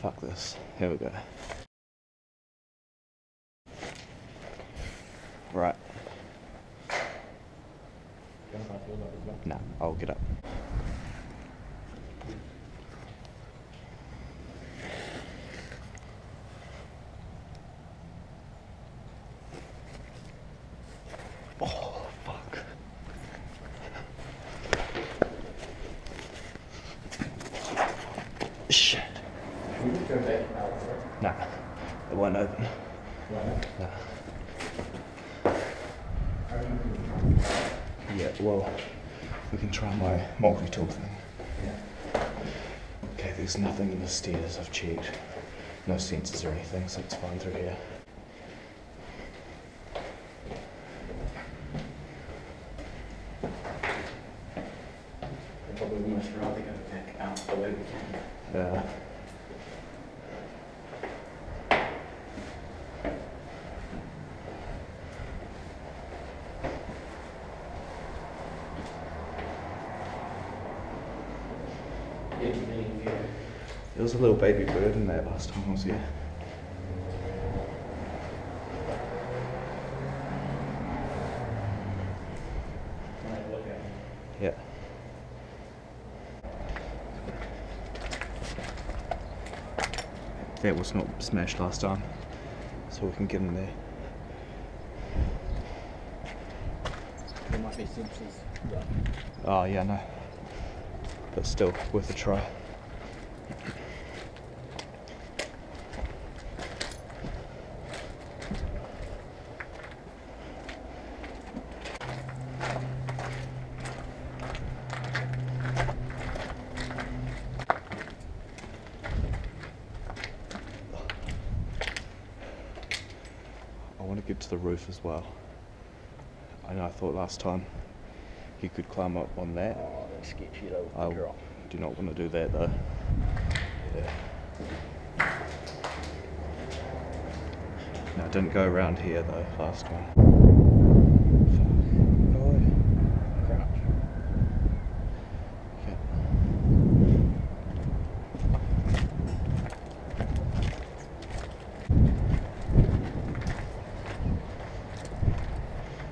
fuck this. Here we go. Right. No, I'll get up. Oh, fuck. Shit. Nah, won't open. Nah. Yeah, well, we can try my multi-tool thing. Okay, there's nothing in the stairs, I've checked. No sensors or anything, so it's fine through here. Probably almost rather go back out the way we can. Yeah. Yeah, meaning, yeah. There was a little baby bird in there last time I was here. Right, look at it. Yeah. That was not smashed last time, so we can get in there. There might be sensors. Ah, yeah. Oh yeah, no. But still, worth a try. Get to the roof as well. I know I thought last time he could climb up on that. Oh, that's sketchy though. I drop. do not want to do that though. Yeah. No, I didn't go around here though last time. Crouch. Okay.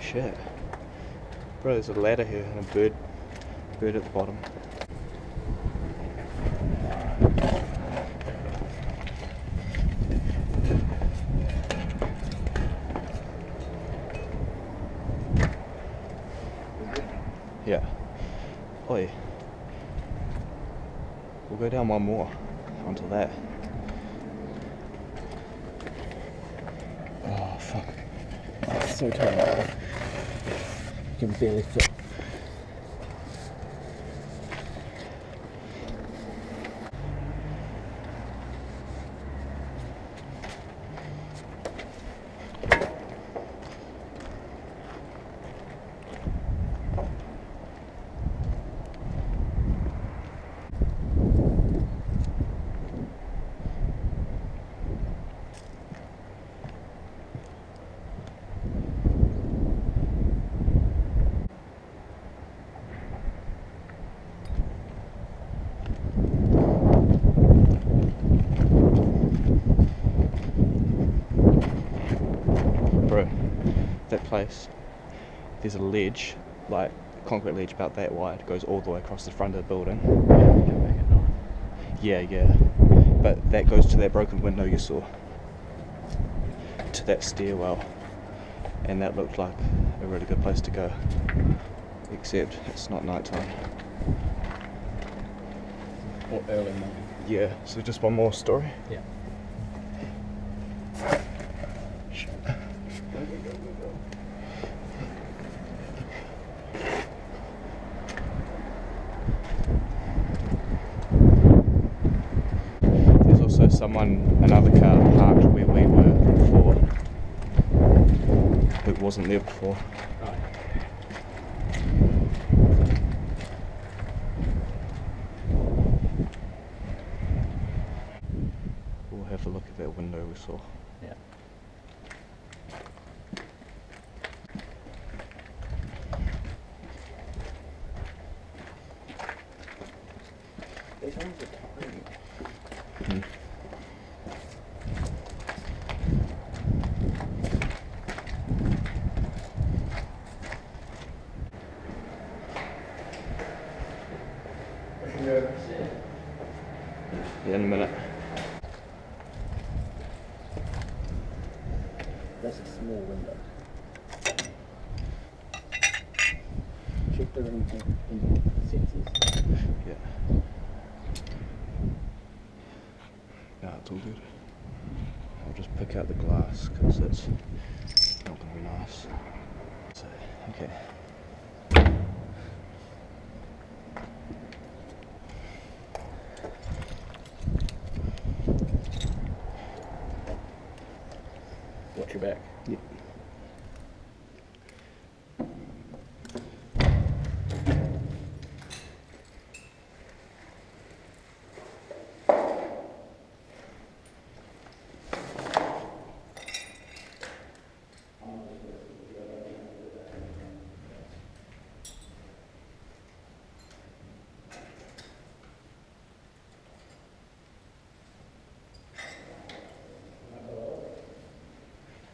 Shit. Bro, there's a ladder here and a bird bird at the bottom. Yeah. Oi. We'll go down one more onto that. Oh fuck. Oh, it's so tight. Can barely fit. Bro, that place, there's a ledge, like a concrete ledge about that wide, goes all the way across the front of the building. Come back at night. Yeah, yeah. But that goes to that broken window you saw. To that stairwell. And that looked like a really good place to go. Except it's not nighttime. Or early morning. Yeah, so just one more story. Yeah. There's also someone, another car parked where we were before. Who wasn't there before. Right. We'll have a look at that window we saw. Yeah. In a minute. That's a small window. Check the ring in sensors. Yeah. No, it's all good. I'll just pick out the glass because it's not going to be nice. So, okay. Back. Yeah.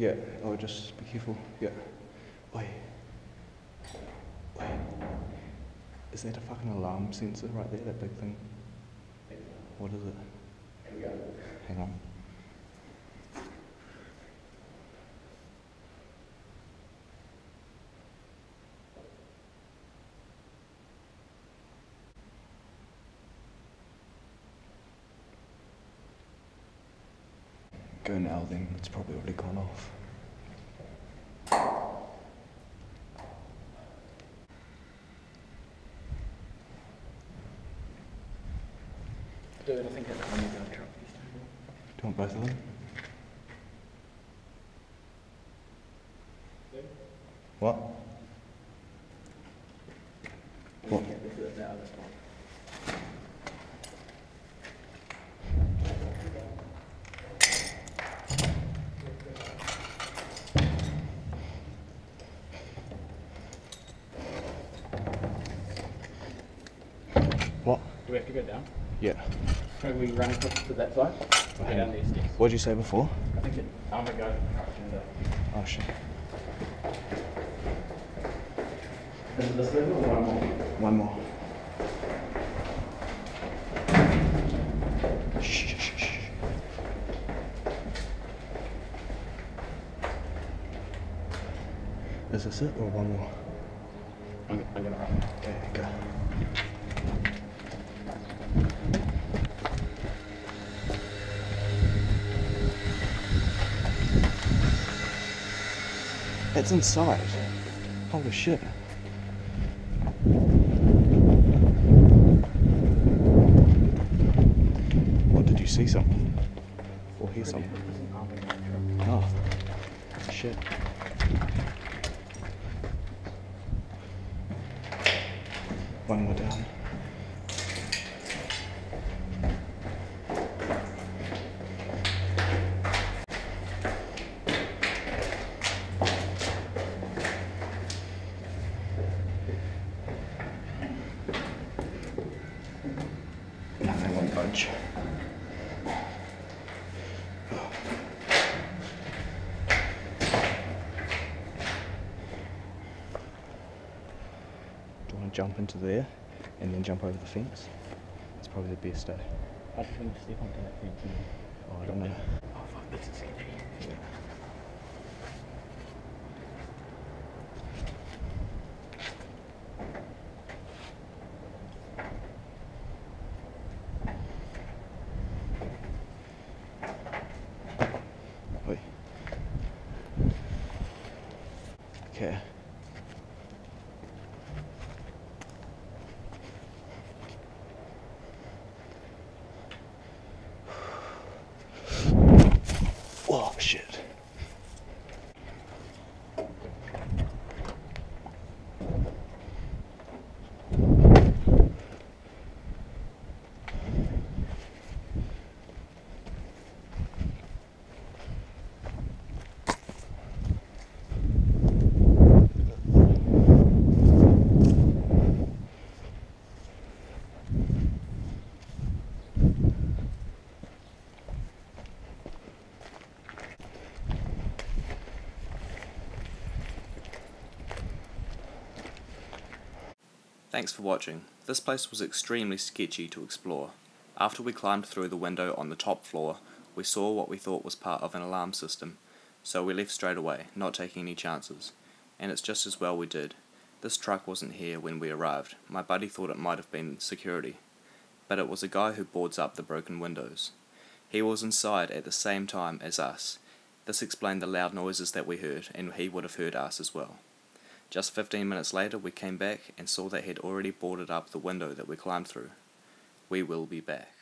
Yeah, oh, just be careful. Yeah. Wait. Wait. Is that a fucking alarm sensor right there, that big thing? What is it? Hang on. Go now then, it's probably already gone off. I think that's one you're going to drop. Do you want both of them? What? What? What? Do we have to go down? Yeah. Can we run across to that side? Hang down these stairs? What did you say before? I think it. I'm gonna go. Oh shit. Is it this level or one more? One more. Shh, shh, shh. Is this it or one more? I'm, I'm gonna run. Okay, go. It's inside. Holy shit. What did you see something? Or hear something? Oh. oh. Shit. One more down. Do you jump into there and then jump over the fence? It's probably the best? I just want to step onto that fence. Oh, I don't know. Oh fuck, this is. Yeah. Wait. Okay. Oh shit. Thanks for watching. This place was extremely sketchy to explore. After we climbed through the window on the top floor, we saw what we thought was part of an alarm system, so we left straight away, not taking any chances. And it's just as well we did. This truck wasn't here when we arrived. My buddy thought it might have been security, but it was a guy who boards up the broken windows. He was inside at the same time as us. This explained the loud noises that we heard, and he would have heard us as well. Just 15 minutes later, we came back and saw that he had already boarded up the window that we climbed through. We will be back.